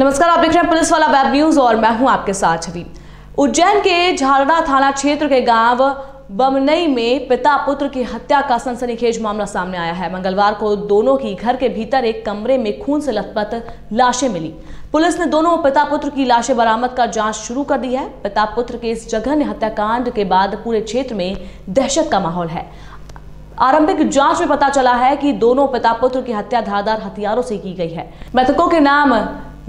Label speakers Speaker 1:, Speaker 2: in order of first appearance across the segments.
Speaker 1: नमस्कार, आप देख रहे हैं पुलिस वाला वेब न्यूज़ और मैं हूँ आपके साथ छवि। उज्जैन के झारड़ा थाना क्षेत्र के गाँव बमनई में पिता पुत्र की हत्या का सनसनीखेज मामला सामने आया है। मंगलवार को दोनों की घर के भीतर एक कमरे में खून से लथपथ लाशें मिली। पुलिस ने दोनों पिता पुत्र की लाशें बरामद कर जाँच शुरू कर दी है। पिता पुत्र के इस जघन्य हत्याकांड के बाद पूरे क्षेत्र में दहशत का माहौल है। आरंभिक जाँच में पता चला है कि दोनों पिता पुत्र की हत्या धारदार हथियारों से की गई है। मृतकों के नाम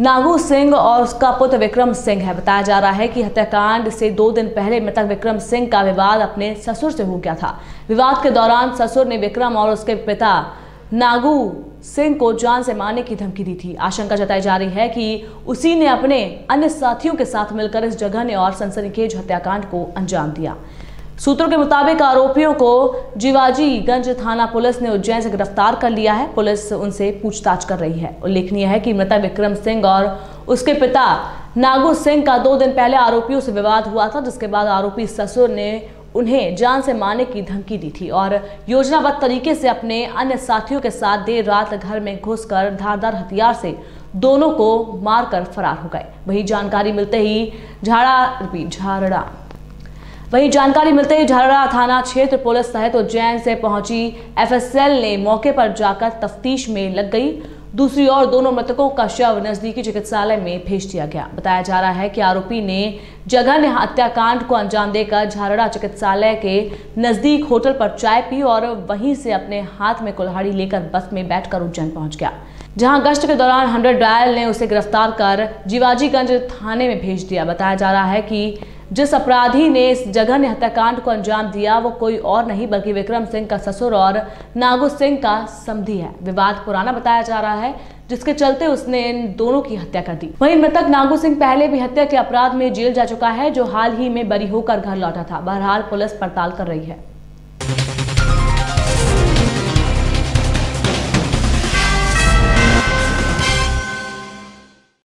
Speaker 1: नागू सिंह और उसका पुत्र विक्रम सिंह है। बताया जा रहा है कि हत्याकांड से दो दिन पहले मृतक विक्रम सिंह का विवाद अपने ससुर से हो गया था। विवाद के दौरान ससुर ने विक्रम और उसके पिता नागू सिंह को जान से मारने की धमकी दी थी। आशंका जताई जा रही है कि उसी ने अपने अन्य साथियों के साथ मिलकर इस जघन्य और सनसनीखेज हत्याकांड को अंजाम दिया। सूत्रों के मुताबिक आरोपियों को जीवाजीगंज थाना पुलिस ने उज्जैन से गिरफ़्तार कर लिया है। पुलिस उनसे पूछताछ कर रही है। उल्लेखनीय है कि मृतक विक्रम सिंह और उसके पिता नागू सिंह का दो दिन पहले आरोपियों से विवाद हुआ था, जिसके बाद आरोपी ससुर ने उन्हें जान से मारने की धमकी दी थी और योजनाबद्ध तरीके से अपने अन्य साथियों के साथ देर रात घर में घुसकर धारदार हथियार से दोनों को मारकर फरार हो गए। वही जानकारी मिलते ही झाड़ा झारड़ा वहीं जानकारी मिलते ही झारड़ा थाना क्षेत्र पुलिस सहित उज्जैन से पहुँची एफएसएल ने मौके पर जाकर तफ्तीश में लग गई। दूसरी ओर दोनों मृतकों का शव नजदीकी चिकित्सालय में भेज दिया गया। बताया जा रहा है कि आरोपी ने जघन्य हत्याकांड को अंजाम देकर झारड़ा चिकित्सालय के नज़दीक होटल पर चाय पी और वहीं से अपने हाथ में कुल्हाड़ी लेकर बस में बैठकर उज्जैन पहुँच गया। जहाँ गश्त के दौरान हंड्रेड डायल ने उसे गिरफ़्तार कर जीवाजीगंज थाने में भेज दिया। बताया जा रहा है कि जिस अपराधी ने इस जघन्य हत्याकांड को अंजाम दिया, वो कोई और नहीं, बल्कि विक्रम सिंह का ससुर और नागू सिंह का समधी है। विवाद पुराना बताया जा रहा है, जिसके चलते उसने इन दोनों की हत्या कर दी। वहीं मृतक नागू सिंह पहले भी हत्या के अपराध में जेल जा चुका है, जो हाल ही में बरी होकर घर लौटा था। बहरहाल पुलिस पड़ताल कर रही है।